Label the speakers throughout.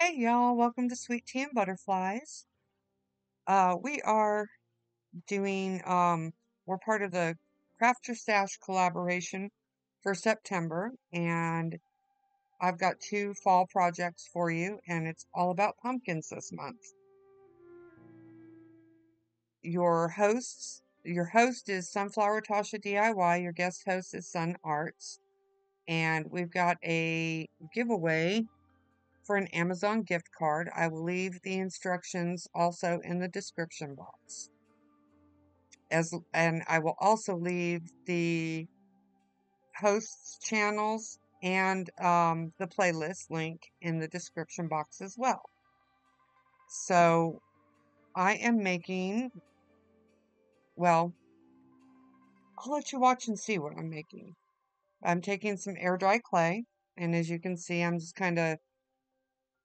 Speaker 1: Hey y'all, welcome to Sweet Tea and Butterflies. Uh, we are doing, um, we're part of the Craft Your Stash collaboration for September, and I've got two fall projects for you, and it's all about pumpkins this month. Your hosts, your host is Sunflower Tosha DIY, your guest host is Sun Arts, and we've got a giveaway for an Amazon gift card. I will leave the instructions also in the description box. As and I will also leave the hosts channels and um, the playlist link in the description box as well. So I am making, well, I'll let you watch and see what I'm making. I'm taking some air dry clay, and as you can see, I'm just kind of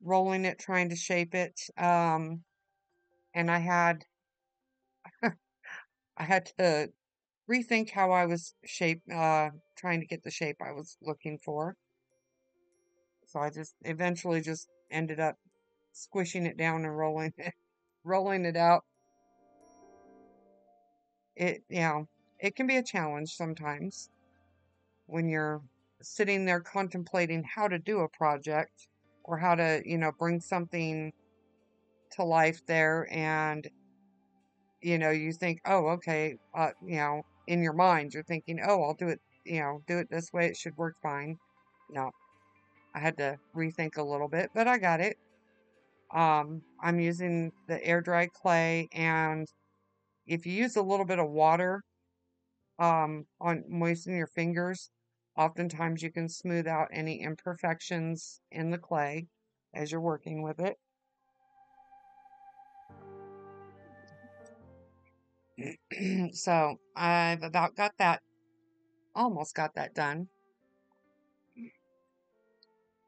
Speaker 1: rolling it, trying to shape it. Um, and I had, I had to rethink how I was shape, uh, trying to get the shape I was looking for. So I just eventually just ended up squishing it down and rolling it, rolling it out. It, you know, it can be a challenge sometimes when you're sitting there contemplating how to do a project or how to, you know, bring something to life there and you know, you think, "Oh, okay," uh, you know, in your mind, you're thinking, "Oh, I'll do it, you know, do it this way, it should work fine." No. I had to rethink a little bit, but I got it. Um, I'm using the air dry clay and if you use a little bit of water um on moisten your fingers, oftentimes you can smooth out any imperfections in the clay as you're working with it. so I've about got that, almost got that done.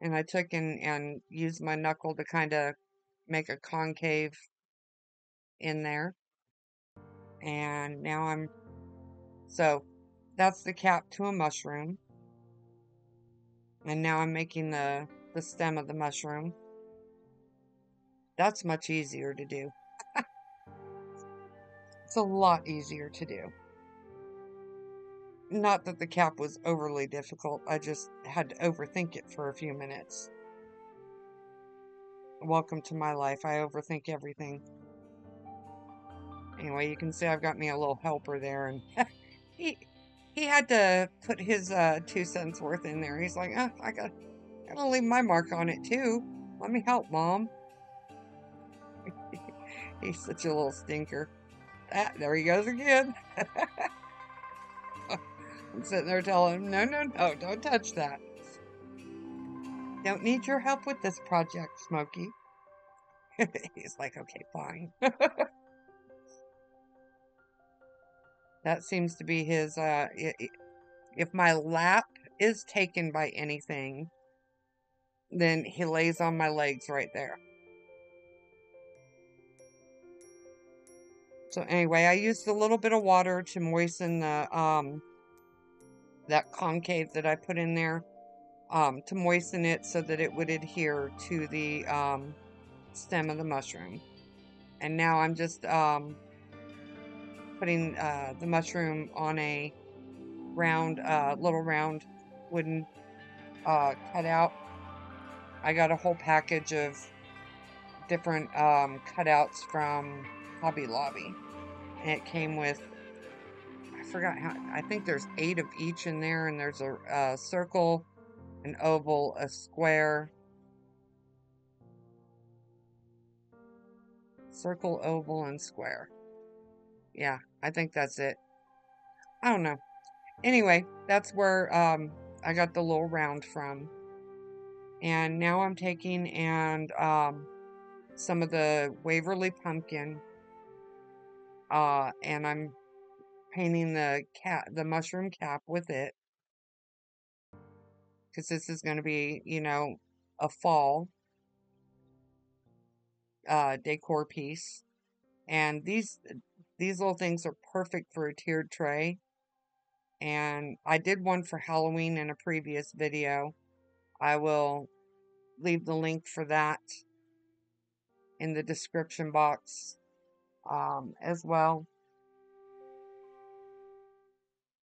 Speaker 1: And I took and, and used my knuckle to kind of make a concave in there. And now I'm, so that's the cap to a mushroom. And now I'm making the, the stem of the mushroom. That's much easier to do. it's a lot easier to do. Not that the cap was overly difficult, I just had to overthink it for a few minutes. Welcome to my life. I overthink everything. Anyway, you can see I've got me a little helper there, and he he had to put his uh, two cents worth in there. He's like, oh, I got gotta leave my mark on it too. Let me help, mom. He's such a little stinker. Ah, there he goes again. I'm sitting there telling him, no, no, no, don't touch that. Don't need your help with this project, Smokey. He's like, okay, fine. That seems to be his, uh, if my lap is taken by anything, then he lays on my legs right there. So anyway, I used a little bit of water to moisten the, um, that concave that I put in there um, to moisten it so that it would adhere to the um, stem of the mushroom. And now I'm just um, putting uh, the mushroom on a round, uh, little round wooden uh, cutout. I got a whole package of different um, cutouts from Hobby Lobby. And it came with I forgot how, I think there's eight of each in there, and there's a, a circle, an oval, a square, circle, oval, and square. Yeah, I think that's it. I don't know. Anyway, that's where um, I got the little round from. And now I'm taking and um, some of the Waverly pumpkin uh, and I'm painting the cap, the mushroom cap with it. Because this is going to be, you know, a fall uh, decor piece. And these, these little things are perfect for a tiered tray. And I did one for Halloween in a previous video. I will leave the link for that in the description box um, as well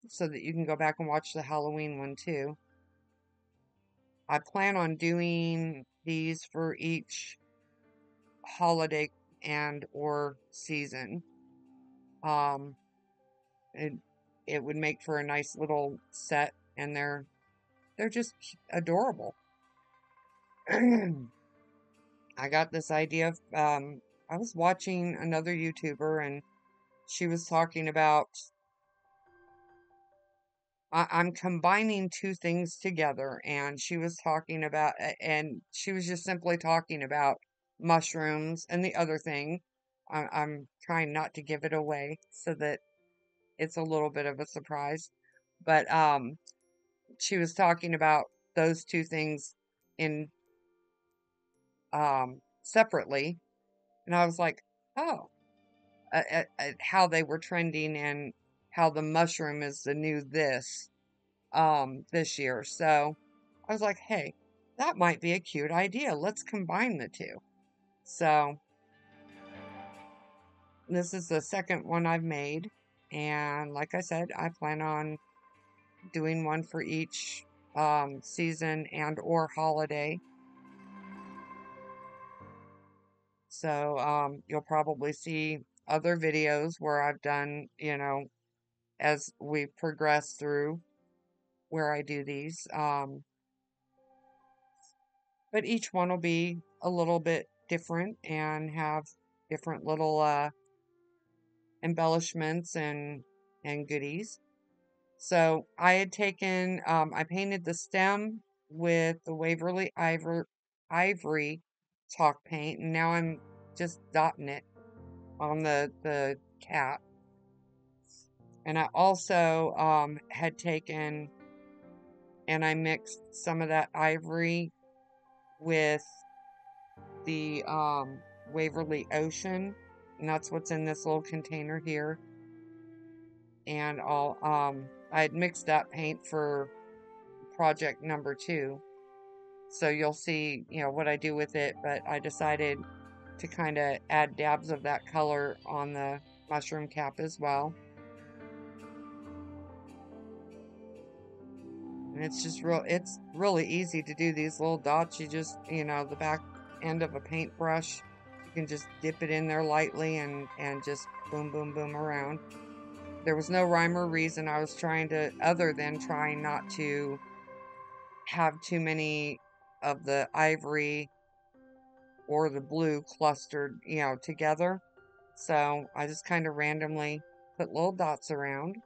Speaker 1: so that you can go back and watch the Halloween one too. I plan on doing these for each holiday and or season. Um, it it would make for a nice little set, and they're they're just adorable. I got this idea. Of, um, I was watching another YouTuber, and she was talking about I'm combining two things together, and she was talking about, and she was just simply talking about mushrooms and the other thing. I'm trying not to give it away so that it's a little bit of a surprise, but um, she was talking about those two things in um separately, and I was like, oh, at, at how they were trending and how the mushroom is the new this um this year. So I was like, hey, that might be a cute idea. Let's combine the two. So this is the second one I've made. And like I said, I plan on doing one for each um, season and or holiday. So um, you'll probably see other videos where I've done, you know, as we progress through where I do these. Um, but each one will be a little bit different and have different little uh, embellishments and and goodies. So I had taken, um, I painted the stem with the Waverly Ivory, Ivory chalk paint, and now I'm just dotting it on the the cap. And I also um, had taken and I mixed some of that ivory with the um, Waverly Ocean, and that's what's in this little container here. And I'll um, I had mixed that paint for project number two, so you'll see you know what I do with it. But I decided to kind of add dabs of that color on the mushroom cap as well. And it's just real, it's really easy to do these little dots. You just, you know, the back end of a paintbrush, can just dip it in there lightly and, and just boom, boom, boom around. There was no rhyme or reason I was trying to, other than trying not to have too many of the ivory or the blue clustered, you know, together. So I just kind of randomly put little dots around.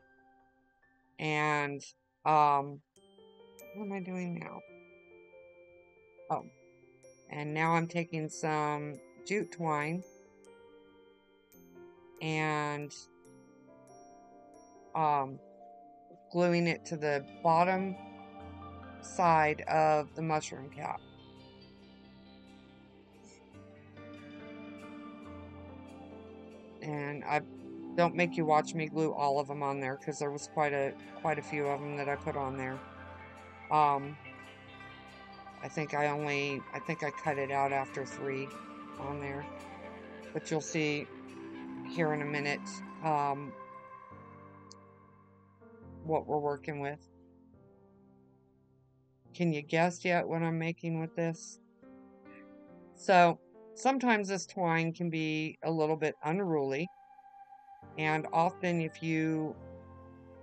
Speaker 1: And um, what am I doing now? Oh, and now I'm taking some jute twine and um, gluing it to the bottom side of the mushroom cap. And I don't make you watch me glue all of them on there because there was quite a quite a few of them that I put on there. Um, I think I only, I think I cut it out after three on there. But you'll see here in a minute um, what we're working with. Can you guess yet what I'm making with this? So, sometimes this twine can be a little bit unruly. And often if you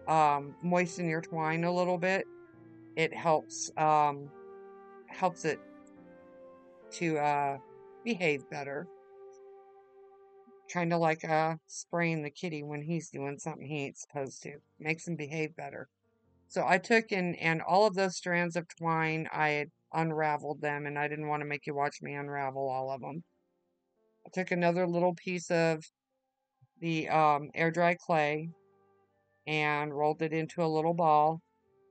Speaker 1: um, moisten your twine a little bit, it helps um, helps it to uh, behave better. Kind of like uh, spraying the kitty when he's doing something he ain't supposed to. Makes him behave better. So I took and and all of those strands of twine, I had unraveled them, and I didn't want to make you watch me unravel all of them. I took another little piece of the um, air dry clay and rolled it into a little ball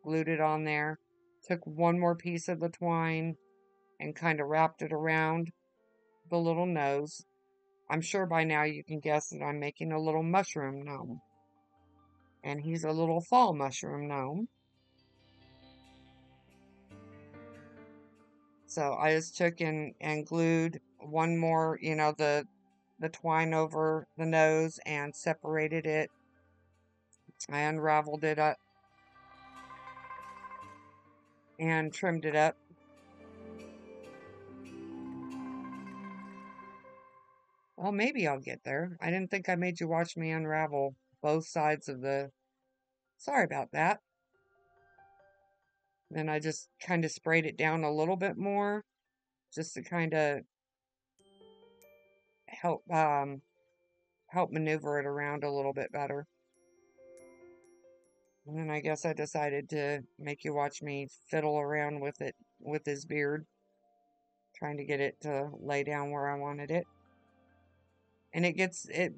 Speaker 1: glued it on there, took one more piece of the twine and kind of wrapped it around the little nose. I'm sure by now you can guess that I'm making a little mushroom gnome. And he's a little fall mushroom gnome. So I just took and, and glued one more, you know, the the twine over the nose and separated it. I unraveled it up and trimmed it up. Well, maybe I'll get there. I didn't think I made you watch me unravel both sides of the... Sorry about that. Then I just kind of sprayed it down a little bit more just to kind of help um, help maneuver it around a little bit better. And then I guess I decided to make you watch me fiddle around with it with his beard. Trying to get it to lay down where I wanted it. And it gets it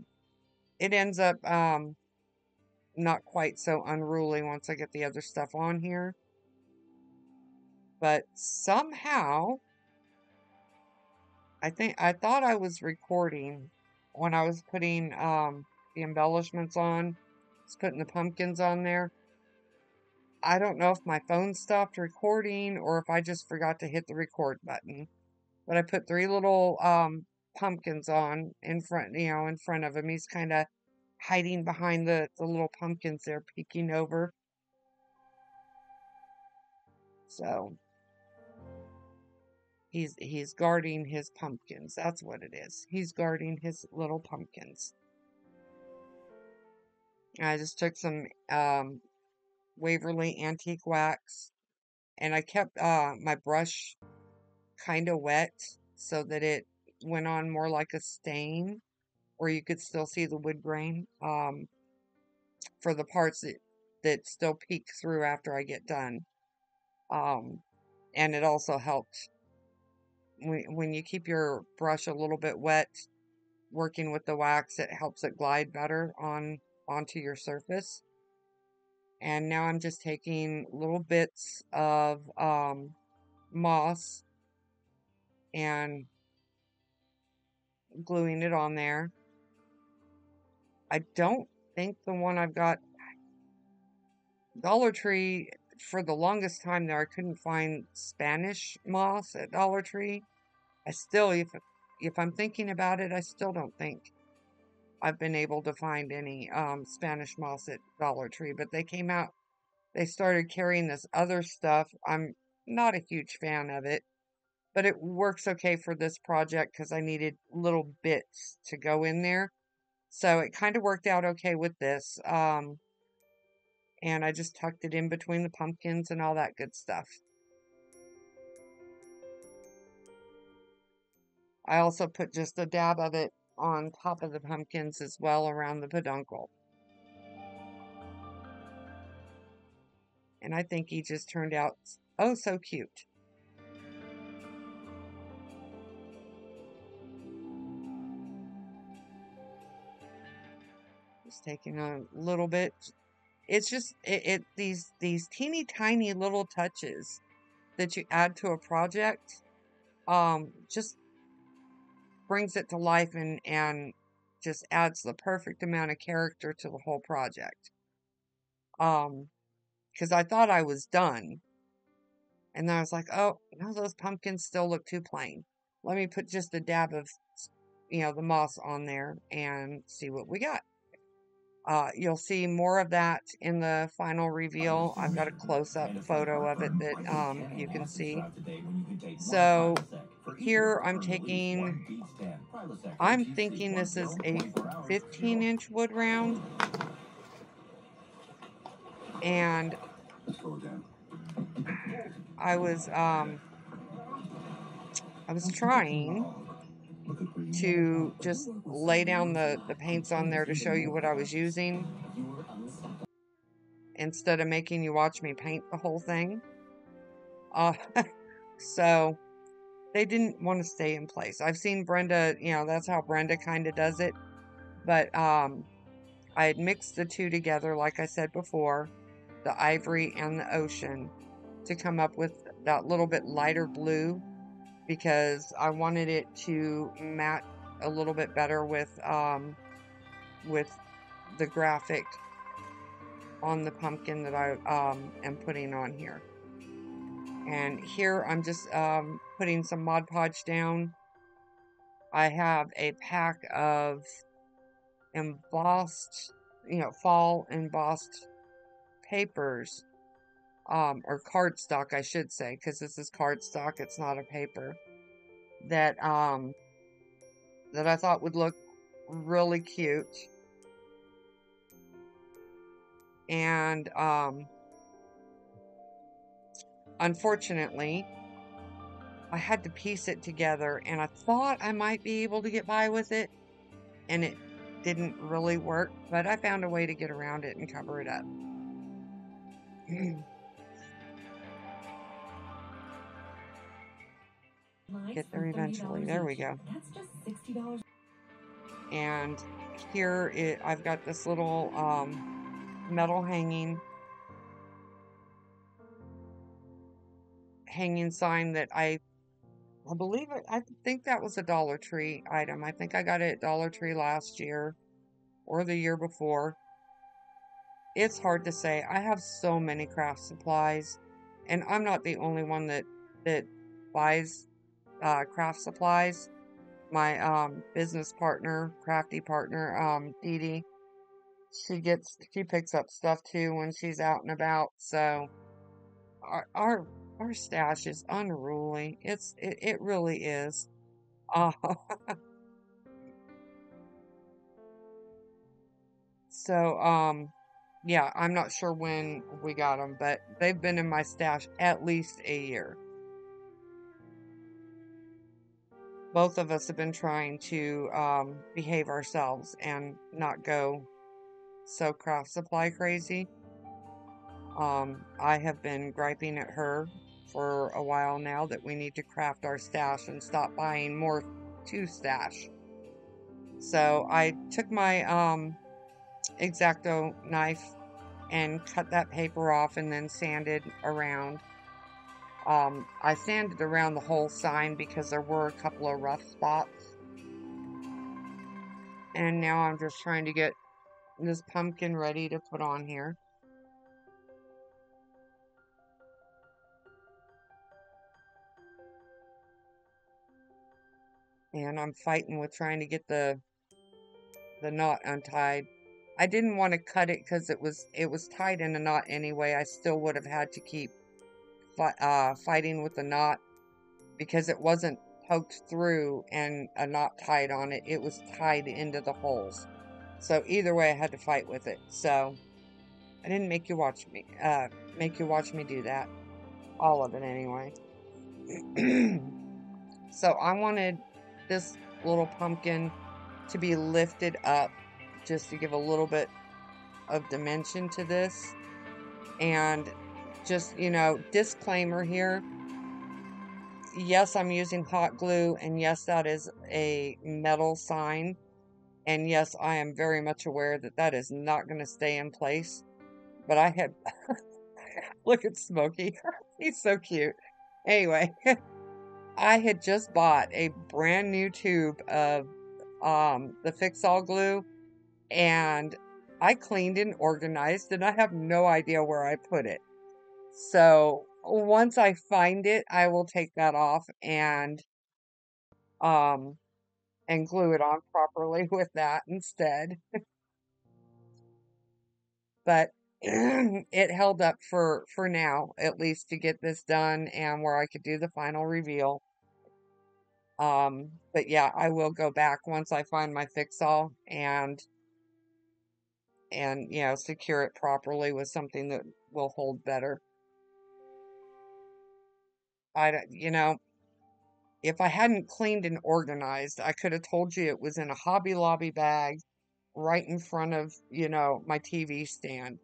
Speaker 1: it ends up um not quite so unruly once I get the other stuff on here. But somehow I think I thought I was recording when I was putting um the embellishments on was putting the pumpkins on there. I don't know if my phone stopped recording or if I just forgot to hit the record button. But I put three little um, pumpkins on in front, you know, in front of him. He's kind of hiding behind the, the little pumpkins there, peeking over. So he's he's guarding his pumpkins. That's what it is. He's guarding his little pumpkins. I just took some um, Waverly Antique Wax and I kept uh, my brush kind of wet so that it went on more like a stain where you could still see the wood grain um, for the parts that, that still peek through after I get done. Um, and it also helped when, when you keep your brush a little bit wet working with the wax, it helps it glide better on onto your surface. And now I'm just taking little bits of um, moss and gluing it on there. I don't think the one I've got Dollar Tree for the longest time there I couldn't find Spanish moss at Dollar Tree. I still if if I'm thinking about it, I still don't think I've been able to find any um, Spanish moss at Dollar Tree, but they came out, they started carrying this other stuff. I'm not a huge fan of it, but it works okay for this project because I needed little bits to go in there. So it kind of worked out okay with this. Um, and I just tucked it in between the pumpkins and all that good stuff. I also put just a dab of it on top of the pumpkins as well around the peduncle. And I think he just turned out oh so cute. Taking a little bit. It's just it, it these these teeny tiny little touches that you add to a project um just brings it to life and and just adds the perfect amount of character to the whole project. Um, because I thought I was done, and then I was like, oh, no, those pumpkins still look too plain. Let me put just a dab of, you know, the moss on there and see what we got. Uh, you'll see more of that in the final reveal. I've got a close-up photo of it that um, you can see. So here I'm taking, I'm thinking this is a 15 inch wood round. And I was, um, I was trying to just lay down the, the paints on there to show you what I was using instead of making you watch me paint the whole thing. Uh, so they didn't want to stay in place. I've seen Brenda, you know, that's how Brenda kind of does it. But um, I had mixed the two together, like I said before, the ivory and the ocean, to come up with that little bit lighter blue because I wanted it to match a little bit better with um, with the graphic on the pumpkin that I um, am putting on here. And here I'm just um, putting some Mod Podge down. I have a pack of embossed, you know, fall embossed papers, um, or cardstock, I should say, because this is cardstock, it's not a paper, that, um, that I thought would look really cute. And, um, unfortunately, I had to piece it together and I thought I might be able to get by with it and it didn't really work, but I found a way to get around it and cover it up. get there eventually. There we go. And here it, I've got this little um, metal hanging hanging sign that I I believe it I think that was a Dollar Tree item. I think I got it at Dollar Tree last year or the year before. It's hard to say. I have so many craft supplies and I'm not the only one that that buys uh, craft supplies. My um, business partner, crafty partner, um, Dee Dee, she gets she picks up stuff too when she's out and about. So our our, our stash is unruly. It's it, it really is. Uh, so um yeah, I'm not sure when we got them, but they've been in my stash at least a year. Both of us have been trying to um, behave ourselves and not go so craft supply crazy. Um, I have been griping at her for a while now that we need to craft our stash and stop buying more to stash. So I took my um, X-Acto knife and cut that paper off and then sanded around um, I sanded around the whole sign because there were a couple of rough spots. And now I'm just trying to get this pumpkin ready to put on here. And I'm fighting with trying to get the the knot untied. I didn't want to cut it because it was it was tied in a knot anyway. I still would have had to keep uh, fighting with the knot because it wasn't poked through and a knot tied on it. It was tied into the holes. So either way, I had to fight with it. So I didn't make you watch me, uh, make you watch me do that. All of it anyway. so I wanted this little pumpkin to be lifted up just to give a little bit of dimension to this. And just, you know, disclaimer here. Yes, I'm using hot glue, and yes, that is a metal sign. And yes, I am very much aware that that is not going to stay in place. But I had, look at Smokey. He's so cute. Anyway, I had just bought a brand new tube of um, the Fix All glue, and I cleaned and organized, and I have no idea where I put it. So once I find it, I will take that off and um and glue it on properly with that instead. but it held up for for now at least to get this done and where I could do the final reveal. Um but yeah, I will go back once I find my fix all and and you know secure it properly with something that will hold better. I you know, if I hadn't cleaned and organized, I could have told you it was in a Hobby Lobby bag right in front of, you know, my TV stand.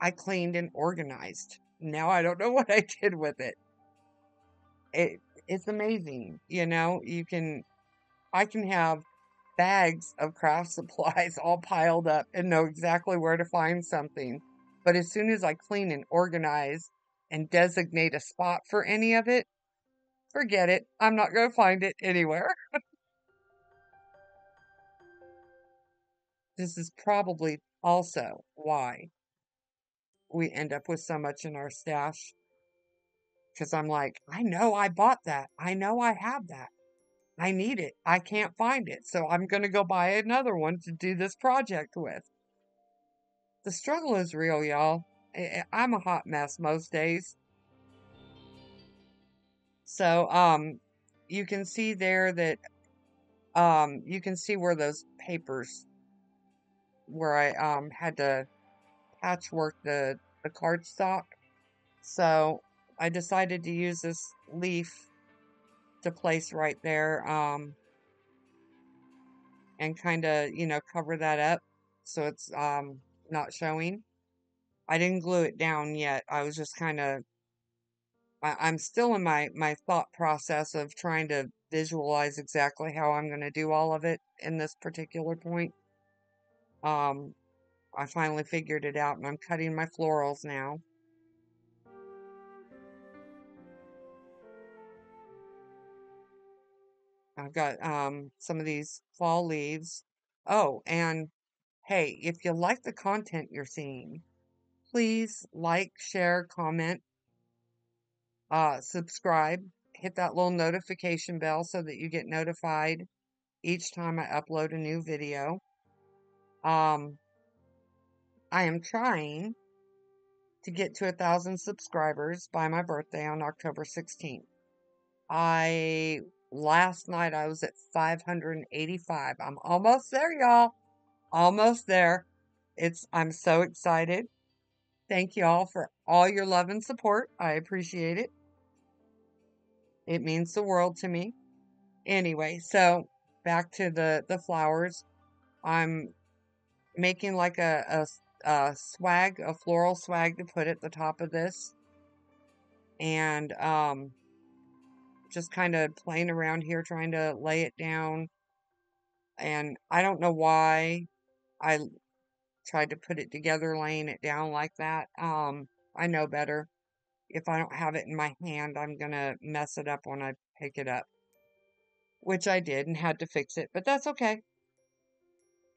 Speaker 1: I cleaned and organized. Now I don't know what I did with it. It it's amazing, you know, you can I can have bags of craft supplies all piled up and know exactly where to find something. But as soon as I clean and organize and designate a spot for any of it, forget it. I'm not going to find it anywhere. this is probably also why we end up with so much in our stash. because I'm like, I know I bought that. I know I have that. I need it. I can't find it. So I'm going to go buy another one to do this project with. The struggle is real, y'all. I'm a hot mess most days. So, um, you can see there that, um, you can see where those papers, where I, um, had to patchwork the, the cardstock. So I decided to use this leaf to place right there, um, and kind of, you know, cover that up so it's, um, not showing. I didn't glue it down yet. I was just kind of I'm still in my my thought process of trying to visualize exactly how I'm going to do all of it in this particular point. Um, I finally figured it out, and I'm cutting my florals now. I've got um, some of these fall leaves. Oh, and hey, if you like the content you're seeing, please like, share, comment, uh, subscribe, hit that little notification bell so that you get notified each time I upload a new video. Um, I am trying to get to a thousand subscribers by my birthday on October 16th. I last night I was at 585. I'm almost there, y'all. Almost there. It's I'm so excited. Thank you all for all your love and support. I appreciate it. It means the world to me. Anyway, so back to the the flowers. I'm making like a, a, a swag, a floral swag to put at the top of this. And um, just kind of playing around here trying to lay it down. And I don't know why I tried to put it together laying it down like that. Um, I know better if I don't have it in my hand, I'm going to mess it up when I pick it up. Which I did and had to fix it, but that's okay.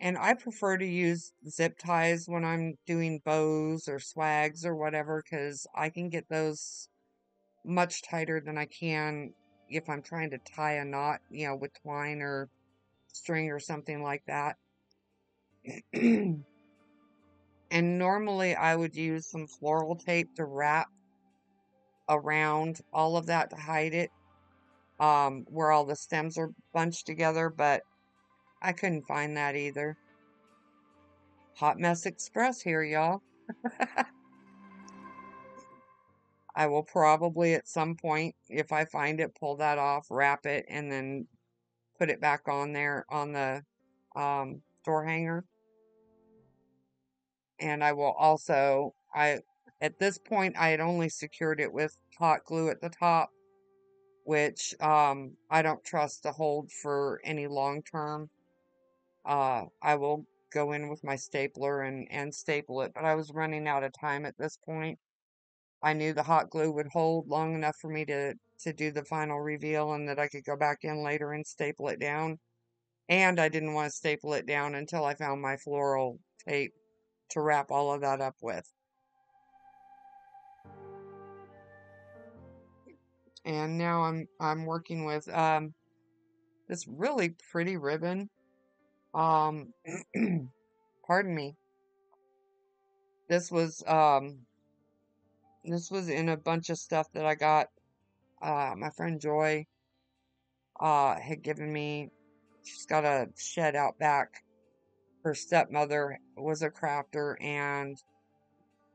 Speaker 1: And I prefer to use zip ties when I'm doing bows or swags or whatever because I can get those much tighter than I can if I'm trying to tie a knot, you know, with twine or string or something like that. and normally I would use some floral tape to wrap around all of that to hide it, um, where all the stems are bunched together, but I couldn't find that either. Hot Mess Express here, y'all. I will probably at some point, if I find it, pull that off, wrap it, and then put it back on there on the um, door hanger. And I will also, I at this point, I had only secured it with hot glue at the top, which um, I don't trust to hold for any long term. Uh, I will go in with my stapler and, and staple it, but I was running out of time at this point. I knew the hot glue would hold long enough for me to, to do the final reveal and that I could go back in later and staple it down. And I didn't want to staple it down until I found my floral tape to wrap all of that up with. and now I'm I'm working with um this really pretty ribbon. Um pardon me. This was um this was in a bunch of stuff that I got uh my friend Joy uh had given me. She's got a shed out back. Her stepmother was a crafter and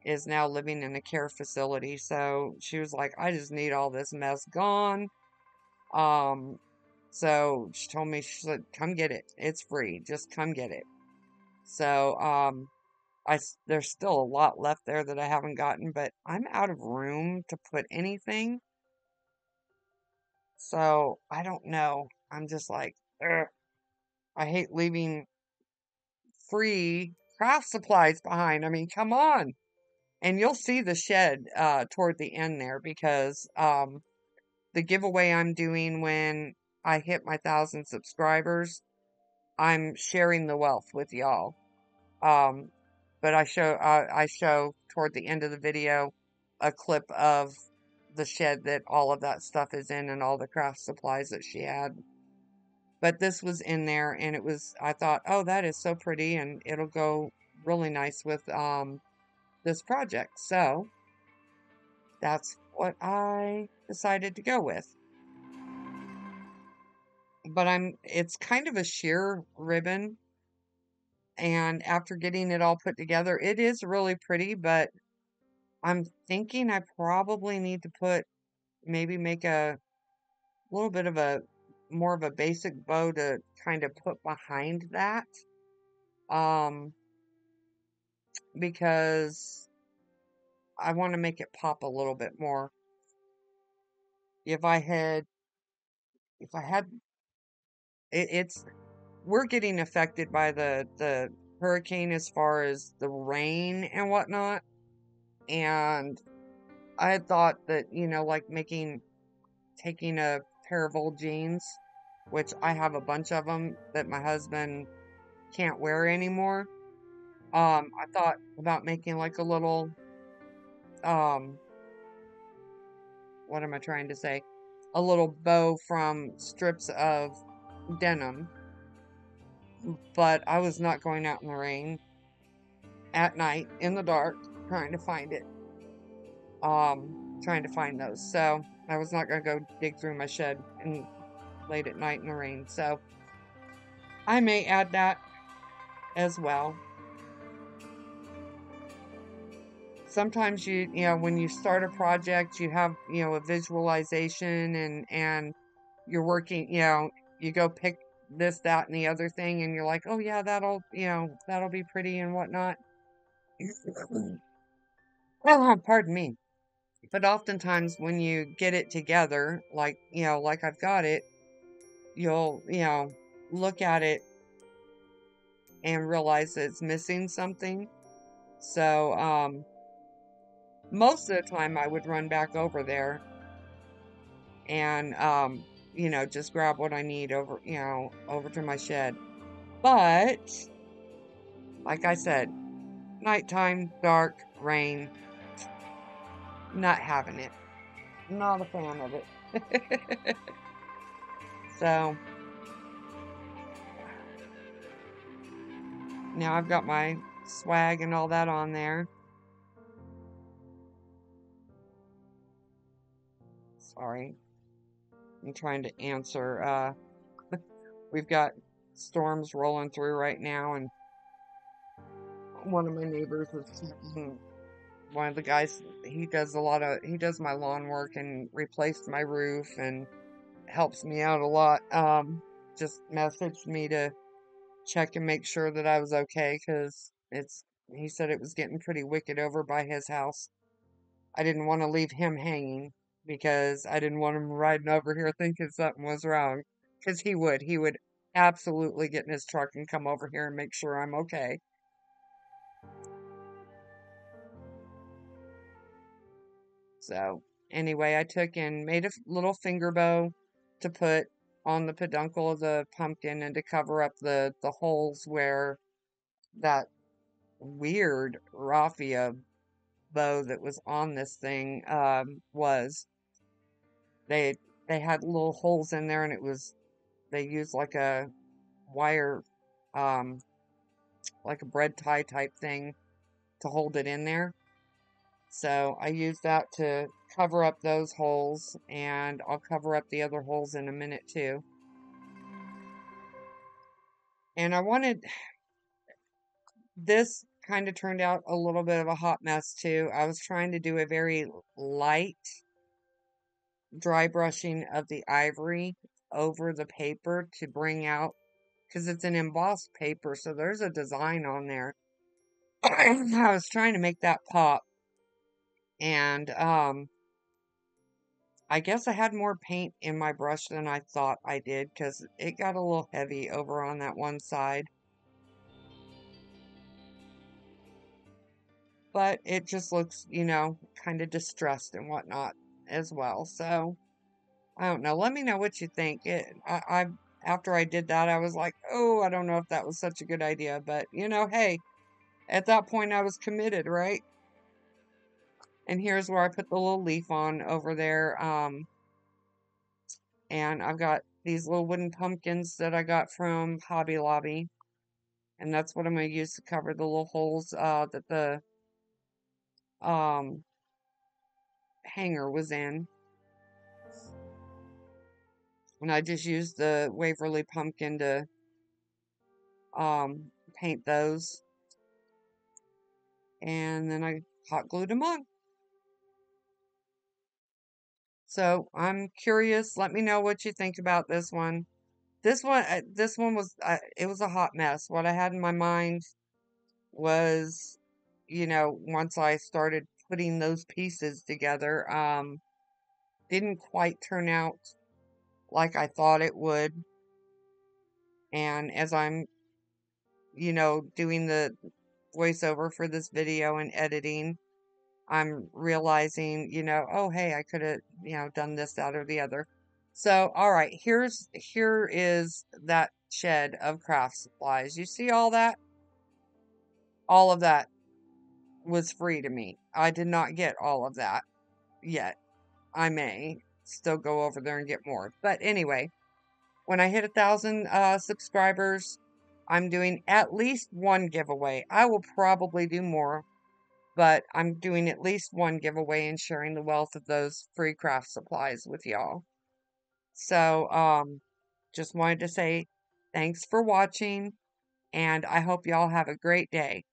Speaker 1: is now living in a care facility. So she was like, I just need all this mess gone. Um, so she told me, she said, come get it. It's free. Just come get it. So, um, I, there's still a lot left there that I haven't gotten, but I'm out of room to put anything. So I don't know. I'm just like, Ugh. I hate leaving free craft supplies behind. I mean, come on and you'll see the shed uh, toward the end there because um, the giveaway I'm doing when I hit my thousand subscribers, I'm sharing the wealth with y'all. Um, but I show uh, I show toward the end of the video a clip of the shed that all of that stuff is in and all the craft supplies that she had. But this was in there and it was, I thought, oh, that is so pretty and it'll go really nice with um, this project. So that's what I decided to go with. But I'm, it's kind of a sheer ribbon. And after getting it all put together, it is really pretty, but I'm thinking I probably need to put, maybe make a little bit of a, more of a basic bow to kind of put behind that. Um, because I want to make it pop a little bit more. If I had, if I had, it, it's, we're getting affected by the, the hurricane as far as the rain and whatnot. And I had thought that, you know, like making, taking a pair of old jeans, which I have a bunch of them that my husband can't wear anymore. Um, I thought about making like a little um, what am I trying to say? A little bow from strips of denim. But I was not going out in the rain at night in the dark trying to find it. Um, trying to find those. So I was not going to go dig through my shed and late at night in the rain. So I may add that as well. sometimes you you know when you start a project you have you know a visualization and and you're working you know you go pick this that and the other thing and you're like oh yeah that'll you know that'll be pretty and whatnot oh pardon me but oftentimes when you get it together like you know like i've got it you'll you know look at it and realize it's missing something so um most of the time I would run back over there and, um, you know, just grab what I need over, you know, over to my shed. But, like I said, nighttime, dark, rain, not having it. Not a fan of it. so, now I've got my swag and all that on there. Sorry. I'm trying to answer. Uh, we've got storms rolling through right now, and one of my neighbors is one of the guys. He does a lot of he does my lawn work and replaced my roof and helps me out a lot. Um, just messaged me to check and make sure that I was okay because it's he said it was getting pretty wicked over by his house. I didn't want to leave him hanging because I didn't want him riding over here thinking something was wrong. Because he would. He would absolutely get in his truck and come over here and make sure I'm okay. So, anyway, I took and made a little finger bow to put on the peduncle of the pumpkin and to cover up the, the holes where that weird raffia bow that was on this thing um, was. They they had little holes in there and it was they used like a wire um like a bread tie type thing to hold it in there so I use that to cover up those holes and I'll cover up the other holes in a minute too. And I wanted this kind of turned out a little bit of a hot mess too. I was trying to do a very light dry brushing of the ivory over the paper to bring out because it's an embossed paper so there's a design on there. I was trying to make that pop and um i guess i had more paint in my brush than i thought i did because it got a little heavy over on that one side but it just looks you know kind of distressed and whatnot as well. So I don't know. Let me know what you think. It, I, I after I did that, I was like, oh, I don't know if that was such a good idea, but you know, hey, at that point I was committed, right? And here's where I put the little leaf on over there. Um, and I've got these little wooden pumpkins that I got from Hobby Lobby. And that's what I'm going to use to cover the little holes uh, that the um, hanger was in. And I just used the Waverly pumpkin to um, paint those. And then I hot glued them on. So I'm curious. Let me know what you think about this one. This one, uh, this one was, uh, it was a hot mess. What I had in my mind was, you know, once I started putting those pieces together, um, didn't quite turn out like I thought it would. And as I'm, you know, doing the voiceover for this video and editing, I'm realizing, you know, oh, hey, I could have, you know, done this, that, or the other. So, all right, here's, here is that shed of craft supplies. You see all that? All of that was free to me. I did not get all of that yet. I may still go over there and get more. But anyway, when I hit a thousand uh, subscribers, I'm doing at least one giveaway. I will probably do more, but I'm doing at least one giveaway and sharing the wealth of those free craft supplies with y'all. So, um, just wanted to say thanks for watching, and I hope y'all have a great day.